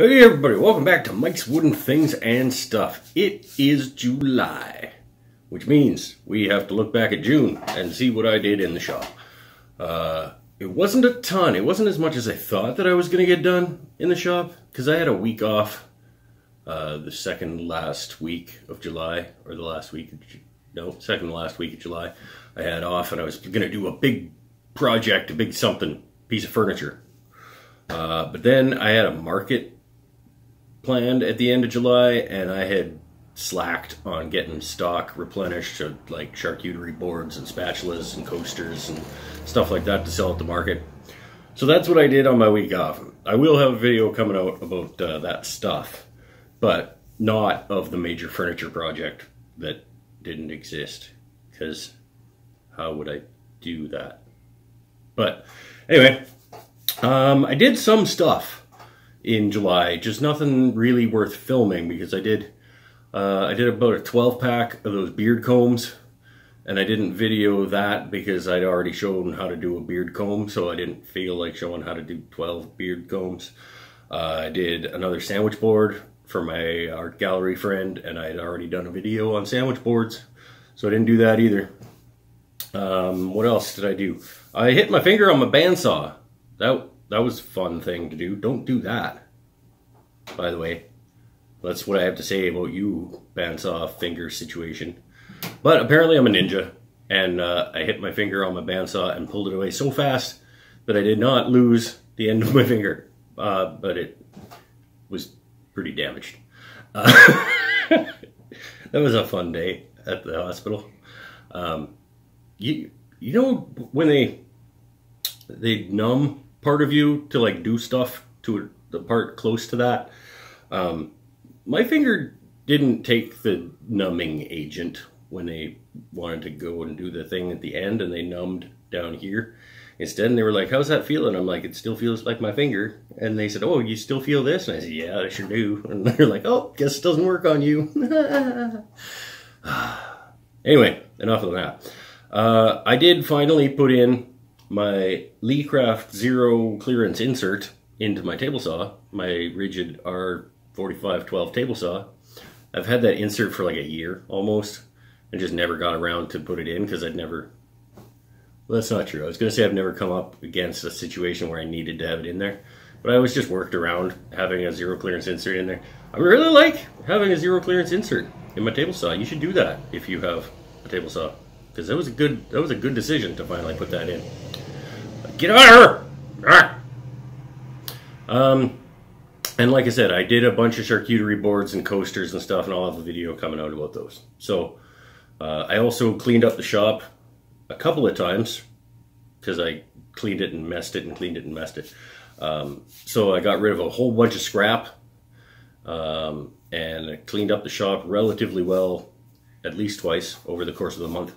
Hey everybody, welcome back to Mike's Wooden Things and Stuff. It is July, which means we have to look back at June and see what I did in the shop. Uh, it wasn't a ton, it wasn't as much as I thought that I was going to get done in the shop, because I had a week off uh, the second last week of July, or the last week, no, second last week of July. I had off and I was going to do a big project, a big something, piece of furniture. Uh, but then I had a market planned at the end of July, and I had slacked on getting stock replenished like charcuterie boards and spatulas and coasters and stuff like that to sell at the market. So that's what I did on my week off. I will have a video coming out about uh, that stuff, but not of the major furniture project that didn't exist, because how would I do that? But anyway, um, I did some stuff in July. Just nothing really worth filming because I did uh, I did about a 12 pack of those beard combs and I didn't video that because I'd already shown how to do a beard comb so I didn't feel like showing how to do 12 beard combs. Uh, I did another sandwich board for my art gallery friend and I had already done a video on sandwich boards so I didn't do that either. Um, what else did I do? I hit my finger on my bandsaw. That that was a fun thing to do. Don't do that. By the way, that's what I have to say about you, bandsaw finger situation. But apparently I'm a ninja, and uh, I hit my finger on my bandsaw and pulled it away so fast that I did not lose the end of my finger, uh, but it was pretty damaged. Uh, that was a fun day at the hospital. Um, you you know when they they numb part of you to like do stuff to the part close to that. Um, my finger didn't take the numbing agent when they wanted to go and do the thing at the end and they numbed down here. Instead, they were like, how's that feeling? I'm like, it still feels like my finger. And they said, oh, you still feel this? And I said, yeah, I sure do. And they're like, oh, guess it doesn't work on you. anyway, enough of that. Uh, I did finally put in my Leecraft Zero clearance insert into my table saw, my Ridgid R4512 table saw. I've had that insert for like a year almost and just never got around to put it in because I'd never, well, that's not true. I was going to say I've never come up against a situation where I needed to have it in there, but I always just worked around having a zero clearance insert in there. I really like having a zero clearance insert in my table saw. You should do that if you have a table saw because that was a good, that was a good decision to finally put that in. Get out of here! Ah! Um, and like I said, I did a bunch of charcuterie boards and coasters and stuff, and I'll have a video coming out about those. So uh, I also cleaned up the shop a couple of times because I cleaned it and messed it and cleaned it and messed it. Um, so I got rid of a whole bunch of scrap um, and I cleaned up the shop relatively well at least twice over the course of the month.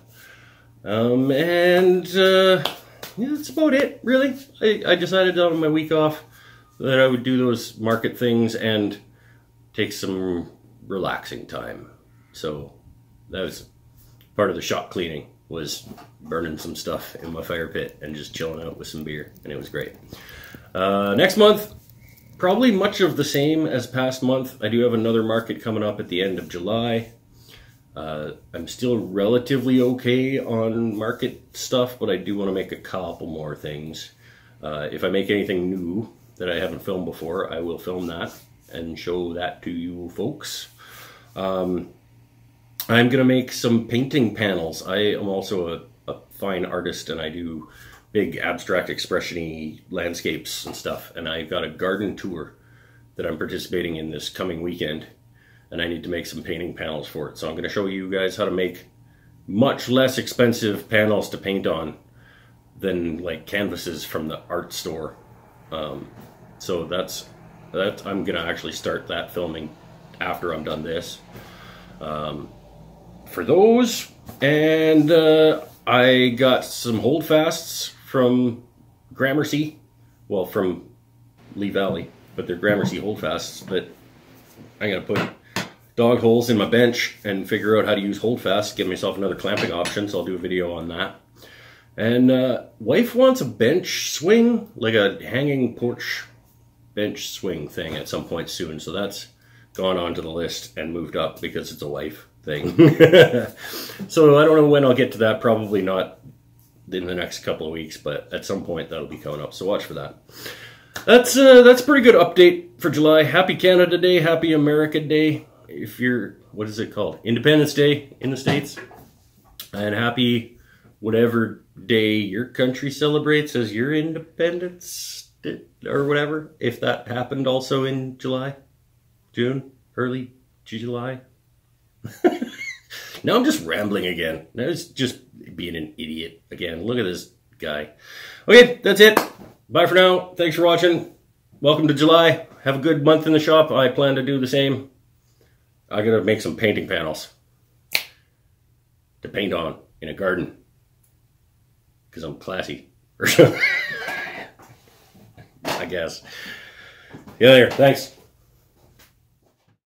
Um, and uh, yeah, that's about it, really. I, I decided on my week off that I would do those market things and take some relaxing time. So that was part of the shop cleaning was burning some stuff in my fire pit and just chilling out with some beer, and it was great. Uh, next month, probably much of the same as past month. I do have another market coming up at the end of July. Uh, I'm still relatively okay on market stuff, but I do want to make a couple more things. Uh, if I make anything new that I haven't filmed before, I will film that and show that to you folks. Um, I'm going to make some painting panels. I am also a, a fine artist and I do big abstract expression landscapes and stuff. And I've got a garden tour that I'm participating in this coming weekend and I need to make some painting panels for it. So I'm going to show you guys how to make much less expensive panels to paint on than like canvases from the art store. Um, so that's that. I'm going to actually start that filming after I'm done this. Um, for those, and uh, I got some holdfasts from Gramercy, well from Lee Valley, but they're Gramercy holdfasts that I'm going to put dog holes in my bench and figure out how to use holdfast, give myself another clamping option, so I'll do a video on that. And uh, wife wants a bench swing, like a hanging porch bench swing thing at some point soon. So that's gone onto the list and moved up because it's a wife thing. so I don't know when I'll get to that. Probably not in the next couple of weeks, but at some point that'll be coming up. So watch for that. That's uh, that's pretty good update for July. Happy Canada Day, Happy America Day. If you're what is it called? Independence Day in the states, and happy whatever day your country celebrates as your independence or whatever. If that happened also in July, June, early July. now I'm just rambling again. Now it's just being an idiot again. Look at this guy. Okay, that's it. Bye for now. Thanks for watching. Welcome to July. Have a good month in the shop. I plan to do the same. I gotta make some painting panels to paint on in a garden because I'm classy. Or something. I guess. Yeah, there. Thanks.